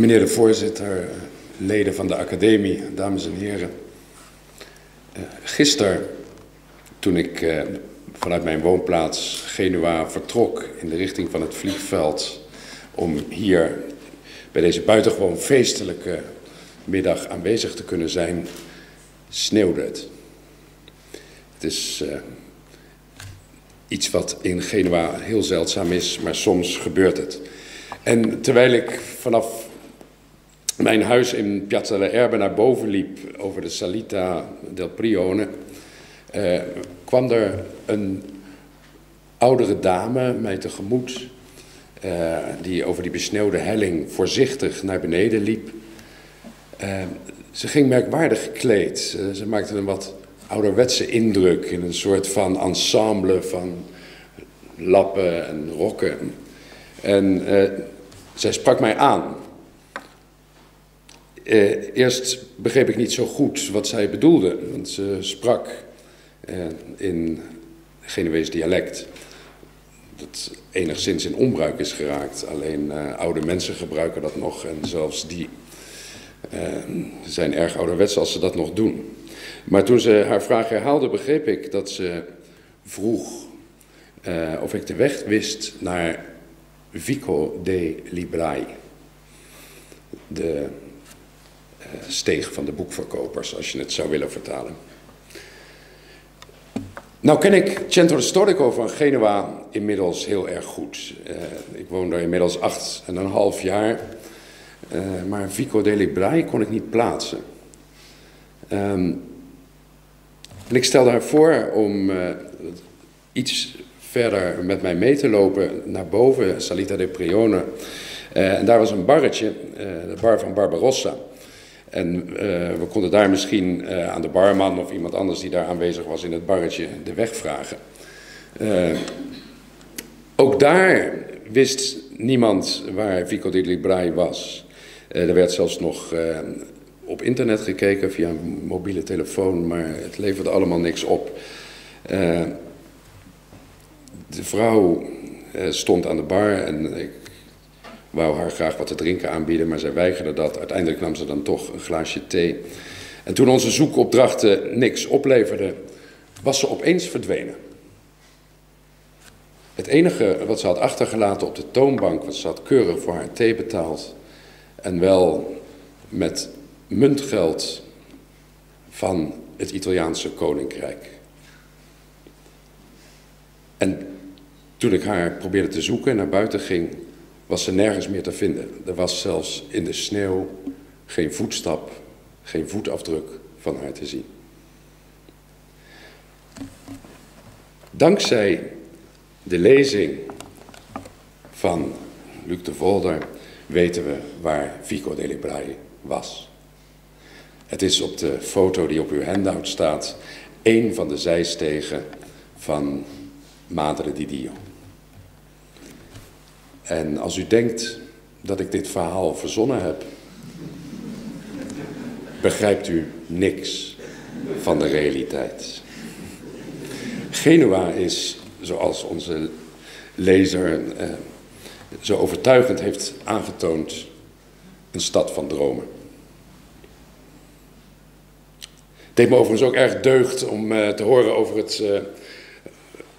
Meneer de voorzitter, leden van de academie, dames en heren. Uh, gisteren, toen ik uh, vanuit mijn woonplaats Genua vertrok in de richting van het vliegveld om hier bij deze buitengewoon feestelijke middag aanwezig te kunnen zijn, sneeuwde het. Het is uh, iets wat in Genua heel zeldzaam is, maar soms gebeurt het. En terwijl ik vanaf mijn huis in Piazza della Erbe naar boven liep over de Salita del Prione, uh, kwam er een oudere dame mij tegemoet, uh, die over die besneeuwde helling voorzichtig naar beneden liep. Uh, ze ging merkwaardig gekleed. ze maakte een wat ouderwetse indruk in een soort van ensemble van lappen en rokken. En zij sprak mij aan. Uh, eerst begreep ik niet zo goed wat zij bedoelde, want ze sprak uh, in Genuees dialect, dat enigszins in onbruik is geraakt. Alleen uh, oude mensen gebruiken dat nog en zelfs die zijn erg ouderwets als ze dat nog doen. Maar toen ze haar vraag herhaalde, begreep ik dat ze vroeg of ik de weg wist naar Vico de Librai. De steeg van de boekverkopers, als je het zou willen vertalen. Nou ken ik Centro Storico van Genua inmiddels heel erg goed. Uh, ik woon daar inmiddels acht en een half jaar. Uh, maar Vico de Librai kon ik niet plaatsen. Um, en ik stelde haar voor om iets verder met mij mee te lopen naar boven, Salita de Prione. En daar was een barretje, de bar van Barbarossa. En uh, we konden daar misschien aan de barman of iemand anders die daar aanwezig was in het barretje de weg vragen. ook daar wist niemand waar Vico di Librai was. er werd zelfs nog op internet gekeken via een mobiele telefoon, maar het leverde allemaal niks op. De vrouw stond aan de bar en ik wou haar graag wat te drinken aanbieden, maar zij weigerde dat. Uiteindelijk nam ze dan toch een glaasje thee. En toen onze zoekopdrachten niks opleverden, was ze opeens verdwenen. Het enige wat ze had achtergelaten op de toonbank, was ze had keurig voor haar thee betaald. En wel met muntgeld van het Italiaanse koninkrijk. En toen ik haar probeerde te zoeken en naar buiten ging, was ze nergens meer te vinden. Er was zelfs in de sneeuw geen voetstap, geen voetafdruk van haar te zien. Dankzij de lezing van Luc de Volder weten we waar Vico de Librai was. Het is op de foto die op uw handout staat, één van de zijstegen van Madre di Dio. En als u denkt dat ik dit verhaal verzonnen heb, begrijpt u niks van de realiteit. Genua is, zoals onze lezer eh, zo overtuigend heeft aangetoond, een stad van dromen. Het deed me overigens ook erg deugd om uh, te horen over het uh,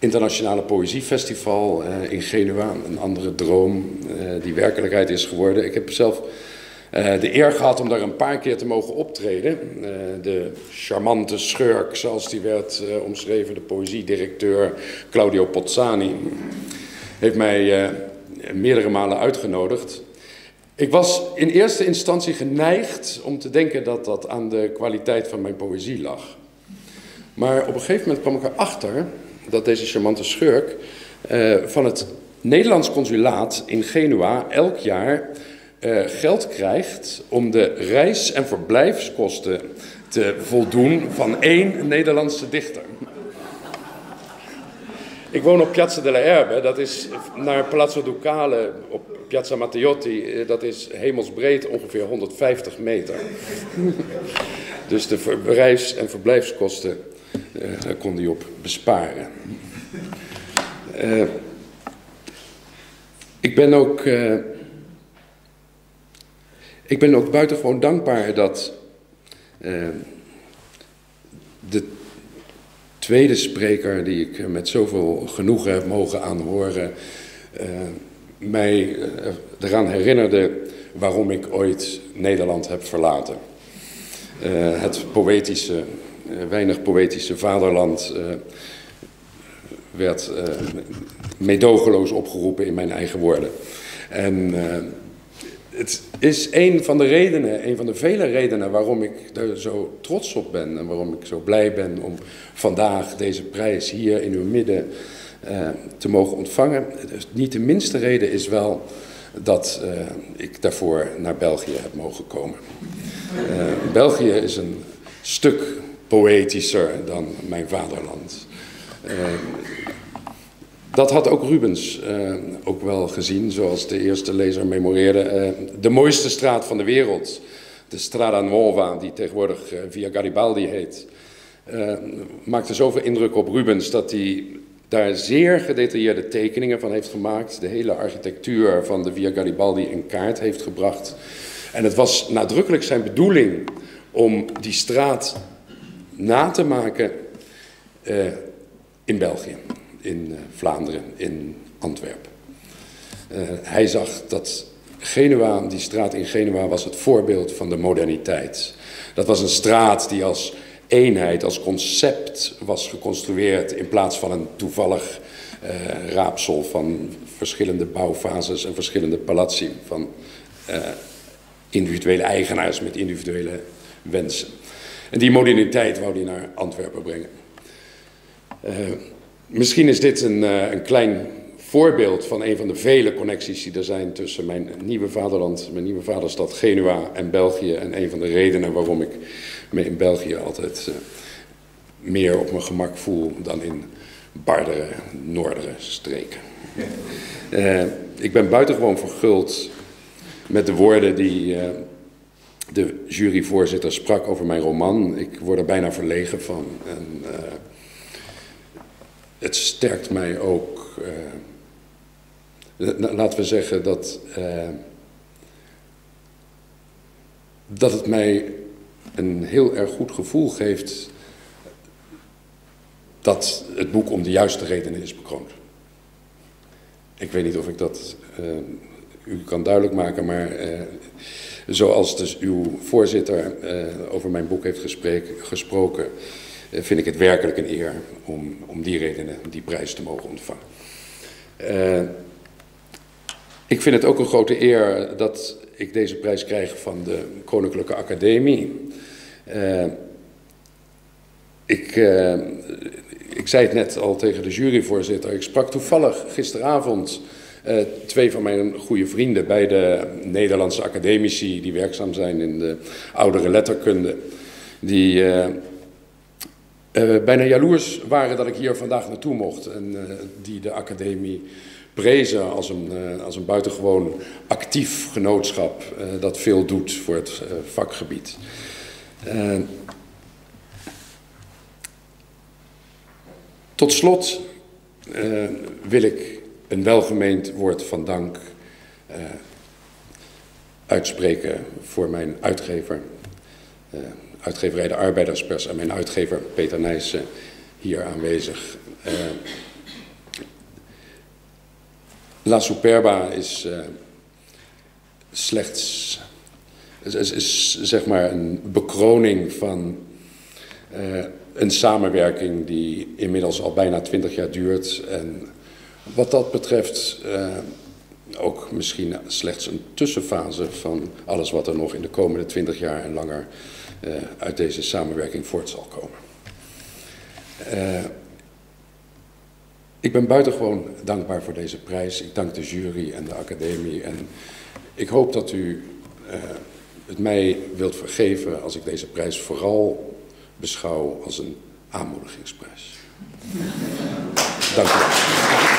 internationale poëziefestival uh, in Genua. Een andere droom uh, die werkelijkheid is geworden. Ik heb zelf uh, de eer gehad om daar een paar keer te mogen optreden. de charmante schurk, zoals die werd omschreven, de poëziedirecteur Claudio Pozzani, heeft mij meerdere malen uitgenodigd. Ik was in eerste instantie geneigd om te denken dat dat aan de kwaliteit van mijn poëzie lag. Maar op een gegeven moment kwam ik erachter dat deze charmante schurk uh, van het Nederlands consulaat in Genua elk jaar uh, geld krijgt om de reis- en verblijfskosten te voldoen van één Nederlandse dichter. Ik woon op Piazza della Erbe, dat is naar Palazzo Ducale op Piazza Matteotti, eh, dat is hemelsbreed ongeveer 150 meter. dus de reis- en verblijfskosten daar kon hij op besparen. Uh, ik ben ook uh, Ik ben ook buitengewoon dankbaar dat de tweede spreker, die ik met zoveel genoegen heb mogen aanhoren, uh, mij eraan herinnerde waarom ik ooit Nederland heb verlaten. het poëtische, weinig poëtische vaderland werd meedogenloos opgeroepen in mijn eigen woorden. En het is een van de redenen, een van de vele redenen waarom ik er zo trots op ben en waarom ik zo blij ben om vandaag deze prijs hier in uw midden te mogen ontvangen. Dus niet de minste reden is wel dat ik daarvoor naar België heb mogen komen. België is een stuk poëtischer dan mijn vaderland. Dat had ook Rubens uh, ook wel gezien, zoals de eerste lezer memoreerde. Uh, de mooiste straat van de wereld, de Strada Nuova, die tegenwoordig Via Garibaldi heet, maakte zoveel indruk op Rubens dat hij daar zeer gedetailleerde tekeningen van heeft gemaakt. De hele architectuur van de Via Garibaldi in kaart heeft gebracht. En het was nadrukkelijk zijn bedoeling om die straat na te maken in België in uh, Vlaanderen, in Antwerpen. Uh, hij zag dat Genua, die straat in Genua, was het voorbeeld van de moderniteit. Dat was een straat die als eenheid, als concept was geconstrueerd in plaats van een toevallig raapsel van verschillende bouwfases en verschillende palazzi van individuele eigenaars met individuele wensen. En die moderniteit wou hij naar Antwerpen brengen. Misschien is dit een, uh, een klein voorbeeld van een van de vele connecties die er zijn tussen mijn nieuwe vaderland, mijn nieuwe vaderstad Genua en België. En een van de redenen waarom ik me in België altijd uh, meer op mijn gemak voel dan in bardere, noordere streken. Ik ben buitengewoon verguld met de woorden die de juryvoorzitter sprak over mijn roman. Ik word er bijna verlegen van. En, het sterkt mij ook. Uh, laten we zeggen dat. Uh, dat het mij een heel erg goed gevoel geeft. dat het boek om de juiste redenen is bekroond. Ik weet niet of ik dat u kan duidelijk maken, maar zoals dus uw voorzitter over mijn boek heeft gesproken, eh, vind ik het werkelijk een eer om, om die redenen die prijs te mogen ontvangen. Uh, ik vind het ook een grote eer dat ik deze prijs krijg van de Koninklijke Academie. Ik, ik zei het net al tegen de juryvoorzitter. Ik sprak toevallig gisteravond twee van mijn goede vrienden bij de Nederlandse academici die werkzaam zijn in de oudere letterkunde. Die uh, bijna jaloers waren dat ik hier vandaag naartoe mocht. En die de academie prezen als een, als een buitengewoon actief genootschap dat veel doet voor het vakgebied. tot slot wil ik een welgemeend woord van dank uitspreken voor mijn uitgever uitgeverij De Arbeiderspers en mijn uitgever Peter Nijssen hier aanwezig. Uh, La Superba is uh, slechts is, is, zeg maar een bekroning van uh, een samenwerking die inmiddels al bijna twintig jaar duurt. En wat dat betreft ook misschien slechts een tussenfase van alles wat er nog in de komende twintig jaar en langer uh, uit deze samenwerking voort zal komen. Uh, ik ben buitengewoon dankbaar voor deze prijs. Ik dank de jury en de academie. En ik hoop dat u het mij wilt vergeven als ik deze prijs vooral beschouw als een aanmoedigingsprijs. Dank u wel.